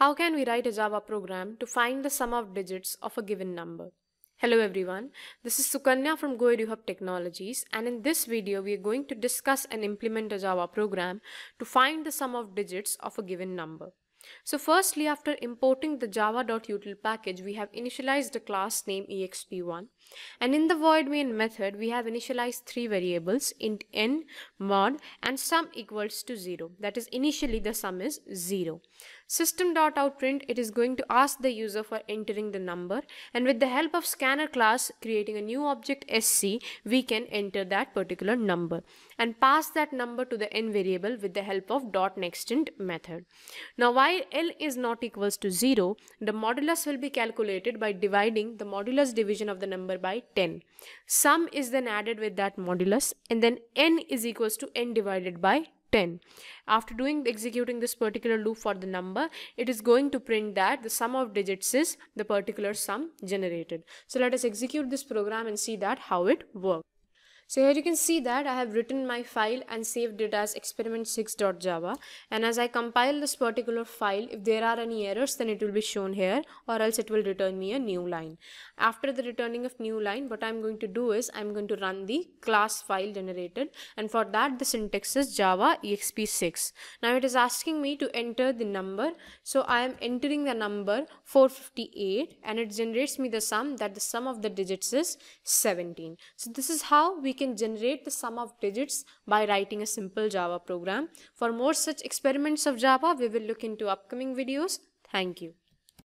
How can we write a Java program to find the sum of digits of a given number? Hello everyone, this is Sukanya from GoEduHub Technologies and in this video we are going to discuss and implement a Java program to find the sum of digits of a given number. So firstly after importing the java.util package we have initialized a class name exp1 and in the void main method we have initialized three variables int n, mod and sum equals to 0 that is initially the sum is 0. System.outprint it is going to ask the user for entering the number and with the help of scanner class creating a new object sc we can enter that particular number and pass that number to the n variable with the help of dot nextInt method. Now while n is not equals to 0, the modulus will be calculated by dividing the modulus division of the number by 10. Sum is then added with that modulus and then n is equals to n divided by 10. After doing executing this particular loop for the number, it is going to print that the sum of digits is the particular sum generated. So let us execute this program and see that how it works. So here you can see that I have written my file and saved it as experiment6.java and as I compile this particular file if there are any errors then it will be shown here or else it will return me a new line. After the returning of new line what I'm going to do is I'm going to run the class file generated and for that the syntax is java exp6. Now it is asking me to enter the number so I am entering the number 458 and it generates me the sum that the sum of the digits is 17. So this is how we can generate the sum of digits by writing a simple Java program. For more such experiments of Java, we will look into upcoming videos. Thank you.